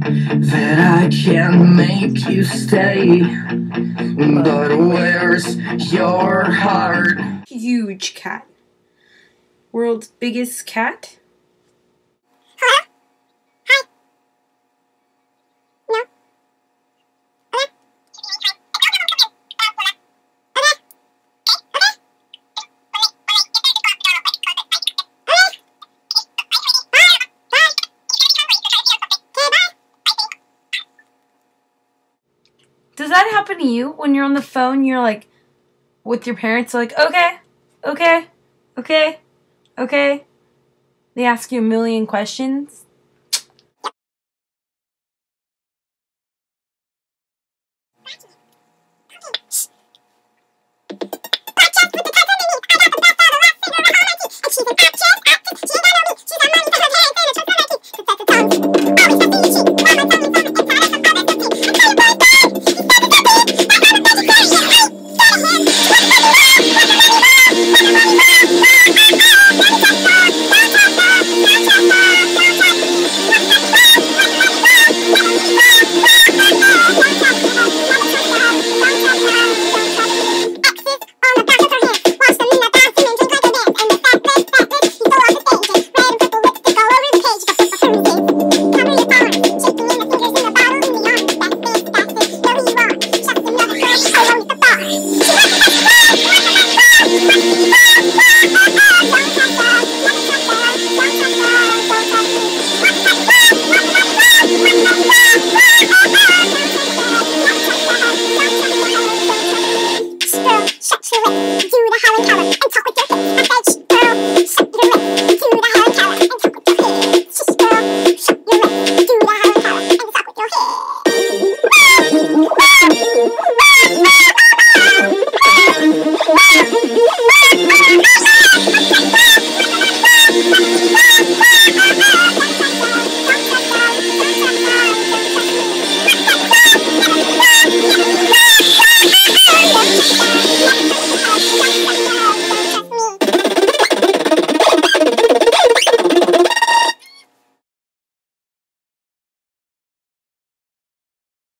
that I can make you stay. But where's your heart? Huge cat. World's biggest cat? Does that happen to you when you're on the phone? You're like, with your parents, like, okay, okay, okay, okay. They ask you a million questions.